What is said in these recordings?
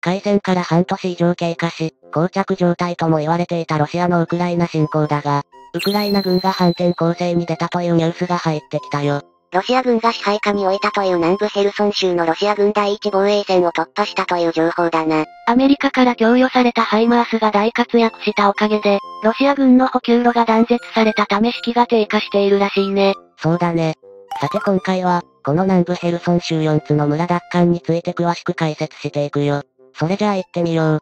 開戦から半年以上経過し、膠着状態とも言われていたロシアのウクライナ侵攻だが、ウクライナ軍が反転攻勢に出たというニュースが入ってきたよ。ロシア軍が支配下に置いたという南部ヘルソン州のロシア軍第一防衛線を突破したという情報だな。アメリカから供与されたハイマースが大活躍したおかげで、ロシア軍の補給路が断絶されたため士気が低下しているらしいね。そうだね。さて今回は、この南部ヘルソン州4つの村奪還について詳しく解説していくよ。それじゃあ行ってみよう。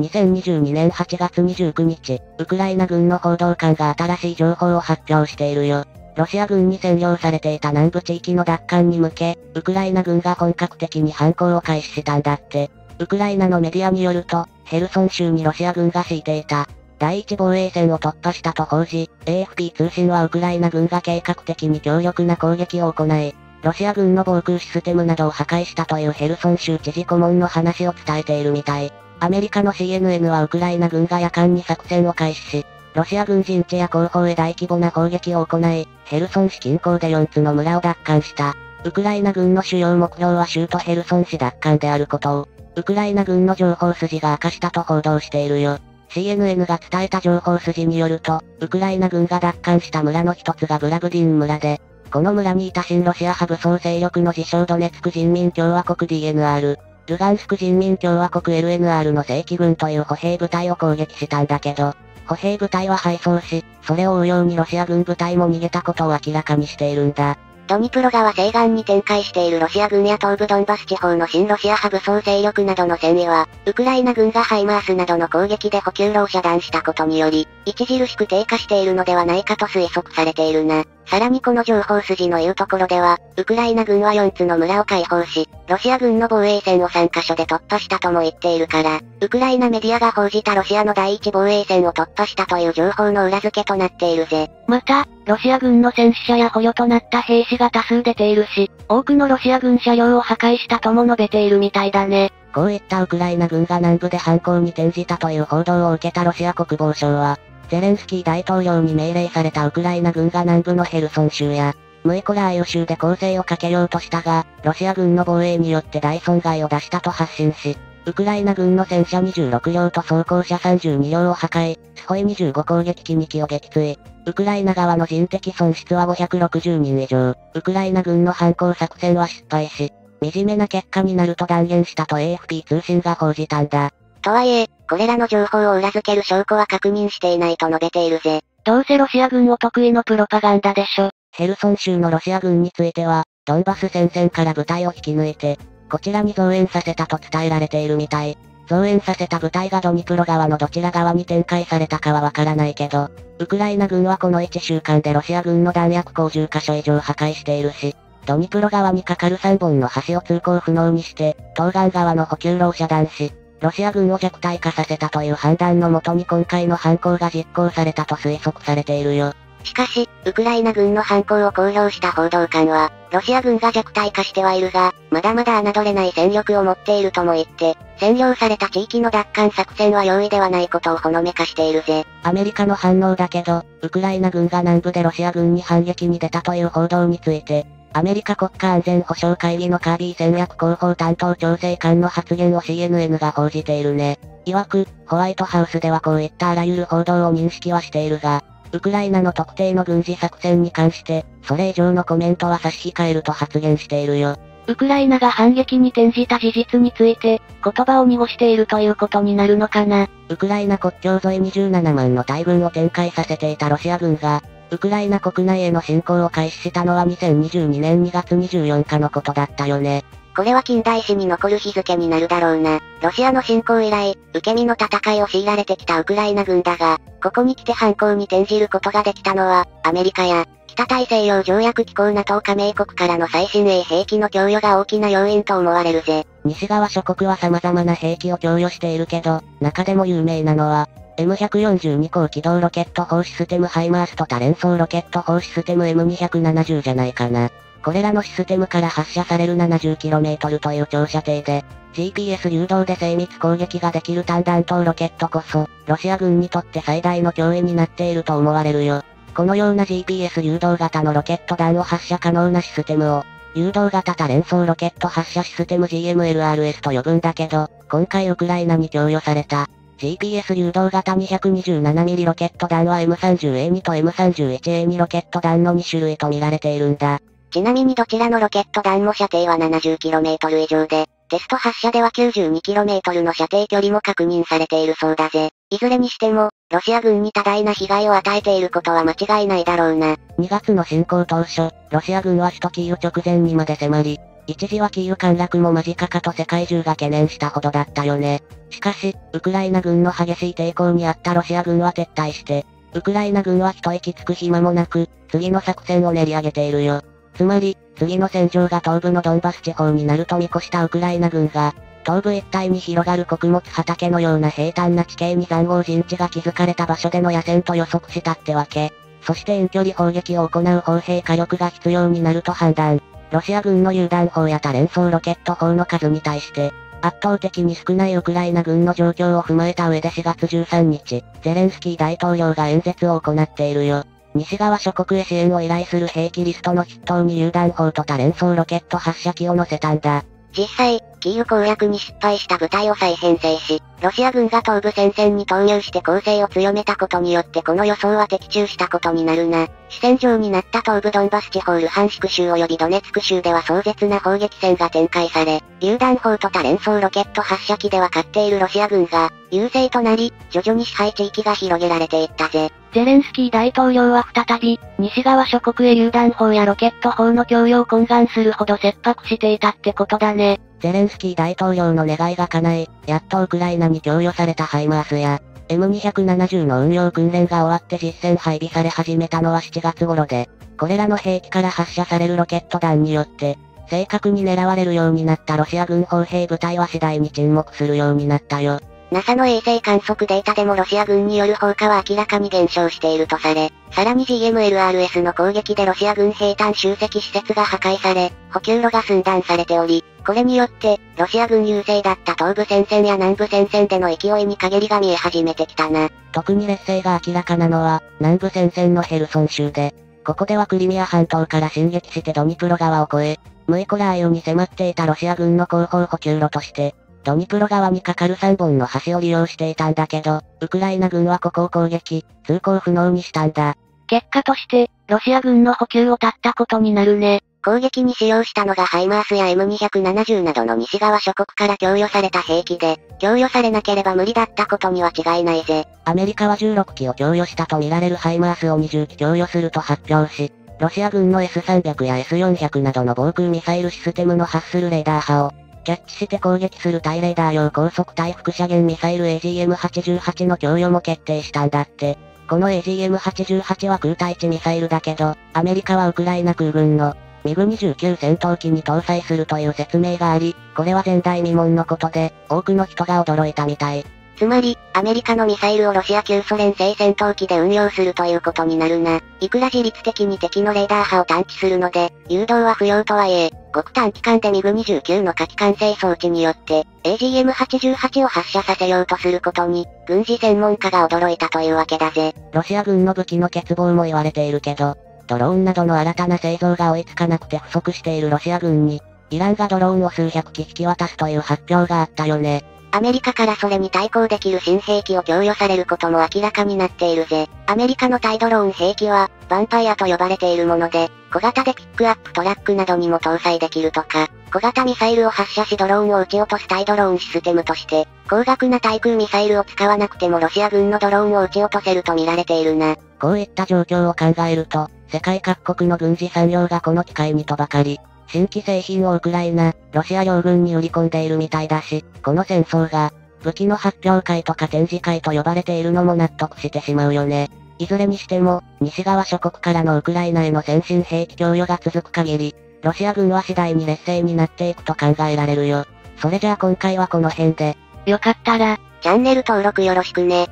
2022年8月29日、ウクライナ軍の報道官が新しい情報を発表しているよ。ロシア軍に占領されていた南部地域の奪還に向け、ウクライナ軍が本格的に反攻を開始したんだって。ウクライナのメディアによると、ヘルソン州にロシア軍が敷いていた、第一防衛線を突破したと報じ、AFP 通信はウクライナ軍が計画的に強力な攻撃を行い、ロシア軍の防空システムなどを破壊したというヘルソン州知事顧問の話を伝えているみたい。アメリカの CNN はウクライナ軍が夜間に作戦を開始し、ロシア軍陣地や後方へ大規模な砲撃を行い、ヘルソン市近郊で4つの村を奪還した。ウクライナ軍の主要目標は州都ヘルソン市奪還であることを、ウクライナ軍の情報筋が明かしたと報道しているよ。CNN が伝えた情報筋によると、ウクライナ軍が奪還した村の一つがブラブディン村で、この村にいた新ロシア派武装勢力の自称ドネツク人民共和国 DNR、ルガンスク人民共和国 LNR の正規軍という歩兵部隊を攻撃したんだけど、歩兵部隊は敗走し、それを追うようにロシア軍部隊も逃げたことを明らかにしているんだ。ドニプロ川西岸に展開しているロシア軍や東部ドンバス地方の新ロシア派武装勢力などの戦意は、ウクライナ軍がハイマースなどの攻撃で補給路を遮断したことにより、著しく低下しているのではないかと推測されているな。さらにこの情報筋の言うところでは、ウクライナ軍は4つの村を解放し、ロシア軍の防衛線を3カ所で突破したとも言っているから、ウクライナメディアが報じたロシアの第一防衛線を突破したという情報の裏付けとなっているぜ。また、ロシア軍の戦死者や捕虜となった兵士が多数出ているし、多くのロシア軍車両を破壊したとも述べているみたいだね。こういったウクライナ軍が南部で反攻に転じたという報道を受けたロシア国防省は、ゼレンスキー大統領に命令されたウクライナ軍が南部のヘルソン州や、ムイコラーイ州で攻勢をかけようとしたが、ロシア軍の防衛によって大損害を出したと発信し、ウクライナ軍の戦車26両と装甲車32両を破壊、スホイ25攻撃機2機を撃墜。ウクライナ側の人的損失は560人以上。ウクライナ軍の反攻作戦は失敗し、惨めな結果になると断言したと AFP 通信が報じたんだ。とはいえ、これらの情報を裏付ける証拠は確認していないと述べているぜ。どうせロシア軍お得意のプロパガンダでしょ。ヘルソン州のロシア軍については、ドンバス戦線から部隊を引き抜いて、こちらに増援させたと伝えられているみたい。増援させた部隊がドニプロ川のどちら側に展開されたかはわからないけど、ウクライナ軍はこの1週間でロシア軍の弾薬庫を10カ所以上破壊しているし、ドニプロ川に架かる3本の橋を通行不能にして、東岸側の補給路を遮断し、ロシア軍を弱体化させたという判断のもとに今回の犯行が実行されたと推測されているよ。しかし、ウクライナ軍の犯行を公表した報道官は、ロシア軍が弱体化してはいるが、まだまだ侮れない戦力を持っているとも言って、占領された地域の奪還作戦は容易ではないことをほのめかしているぜ。アメリカの反応だけど、ウクライナ軍が南部でロシア軍に反撃に出たという報道について、アメリカ国家安全保障会議のカービー戦略広報担当調整官の発言を CNN が報じているね。曰く、ホワイトハウスではこういったあらゆる報道を認識はしているが、ウクライナの特定の軍事作戦に関して、それ以上のコメントは差し控えると発言しているよ。ウクライナが反撃に転じた事実について、言葉を濁しているということになるのかな。ウクライナ国境沿い27万の大軍を展開させていたロシア軍が、ウクライナ国内への侵攻を開始したのは2022年2月24日のことだったよね。これは近代史に残る日付になるだろうな。ロシアの侵攻以来、受け身の戦いを強いられてきたウクライナ軍だが、ここに来て反攻に転じることができたのは、アメリカや、北大西洋条約機構 NATO 加盟国からの最新鋭兵器の供与が大きな要因と思われるぜ。西側諸国は様々な兵器を供与しているけど、中でも有名なのは、M142 高機動ロケット砲システムハイマースと多連装ロケット砲システム M270 じゃないかな。これらのシステムから発射される 70km という長射程で、GPS 誘導で精密攻撃ができる単弾頭ロケットこそ、ロシア軍にとって最大の脅威になっていると思われるよ。このような GPS 誘導型のロケット弾を発射可能なシステムを、誘導型多連装ロケット発射システム GMLRS と呼ぶんだけど、今回ウクライナに供与された、GPS 誘導型 227mm ロケット弾は M30A2 と M31A2 ロケット弾の2種類と見られているんだ。ちなみにどちらのロケット弾も射程は 70km 以上で、テスト発射では 92km の射程距離も確認されているそうだぜ。いずれにしても、ロシア軍に多大な被害を与えていることは間違いないだろうな。2月の侵攻当初、ロシア軍は首都キーウ直前にまで迫り、一時はキーウ陥落も間近かと世界中が懸念したほどだったよね。しかし、ウクライナ軍の激しい抵抗にあったロシア軍は撤退して、ウクライナ軍は一息つく暇もなく、次の作戦を練り上げているよ。つまり、次の戦場が東部のドンバス地方になると見越したウクライナ軍が、東部一帯に広がる穀物畑のような平坦な地形に残壕陣地が築かれた場所での野戦と予測したってわけ。そして遠距離砲撃を行う砲兵火力が必要になると判断。ロシア軍の榴弾砲や多連装ロケット砲の数に対して、圧倒的に少ないウクライナ軍の状況を踏まえた上で4月13日、ゼレンスキー大統領が演説を行っているよ。西側諸国へ支援を依頼する兵器リストの筆頭に榴弾砲と多連装ロケット発射機を載せたんだ。実際、キーウ攻略に失敗した部隊を再編成し、ロシア軍が東部戦線に投入して攻勢を強めたことによってこの予想は的中したことになるな。主戦場になった東部ドンバス地方ルハンシク州及びドネツク州では壮絶な砲撃戦が展開され、榴弾砲と多連装ロケット発射機では勝っているロシア軍が、優勢となり、徐々に支配地域が広げられていったぜ。ゼレンスキー大統領は再び、西側諸国へ榴弾砲やロケット砲の供与を懇願するほど切迫していたってことだね。ゼレンスキー大統領の願いが叶い、やっとウクライナに供与されたハイマースや、M270 の運用訓練が終わって実戦配備され始めたのは7月頃で、これらの兵器から発射されるロケット弾によって、正確に狙われるようになったロシア軍砲兵部隊は次第に沈黙するようになったよ。NASA の衛星観測データでもロシア軍による放火は明らかに減少しているとされ、さらに GMLRS の攻撃でロシア軍兵隊集積施設が破壊され、補給路が寸断されており、これによって、ロシア軍優勢だった東部戦線や南部戦線での勢いに陰りが見え始めてきたな。特に劣勢が明らかなのは、南部戦線のヘルソン州で、ここではクリミア半島から進撃してドニプロ川を越え、ムイコラーイオに迫っていたロシア軍の後方補給路として、ドニプロ川に架かる3本の橋を利用していたんだけど、ウクライナ軍はここを攻撃、通行不能にしたんだ。結果として、ロシア軍の補給を断ったことになるね。攻撃に使用したのがハイマースや M270 などの西側諸国から供与された兵器で、供与されなければ無理だったことには違いないぜ。アメリカは16機を供与したとみられるハイマースを20機供与すると発表し、ロシア軍の S300 や S400 などの防空ミサイルシステムの発するレーダー波を、キャッチして攻撃する対レーダー用高速対副射源ミサイル AGM88 の供与も決定したんだって。この AGM88 は空対地ミサイルだけど、アメリカはウクライナ空軍のミグ29戦闘機に搭載するという説明があり、これは前代未聞のことで、多くの人が驚いたみたい。つまり、アメリカのミサイルをロシア旧ソ連製戦闘機で運用するということになるな。いくら自律的に敵のレーダー波を探知するので、誘導は不要とはいえ、ごく短期間でミグ29の火器管制装置によって、AGM88 を発射させようとすることに、軍事専門家が驚いたというわけだぜ。ロシア軍の武器の欠乏も言われているけど、ドローンなどの新たな製造が追いつかなくて不足しているロシア軍に、イランがドローンを数百機引き渡すという発表があったよね。アメリカからそれに対抗できる新兵器を供与されることも明らかになっているぜ。アメリカの対ドローン兵器は、ヴァンパイアと呼ばれているもので、小型でピックアップトラックなどにも搭載できるとか、小型ミサイルを発射しドローンを撃ち落とす対ドローンシステムとして、高額な対空ミサイルを使わなくてもロシア軍のドローンを撃ち落とせると見られているな。こういった状況を考えると、世界各国の軍事産業がこの機会にとばかり、新規製品をウクライナ、ロシア両軍に売り込んでいるみたいだし、この戦争が、武器の発表会とか展示会と呼ばれているのも納得してしまうよね。いずれにしても、西側諸国からのウクライナへの先進兵器供与が続く限り、ロシア軍は次第に劣勢になっていくと考えられるよ。それじゃあ今回はこの辺で。よかったら、チャンネル登録よろしくね。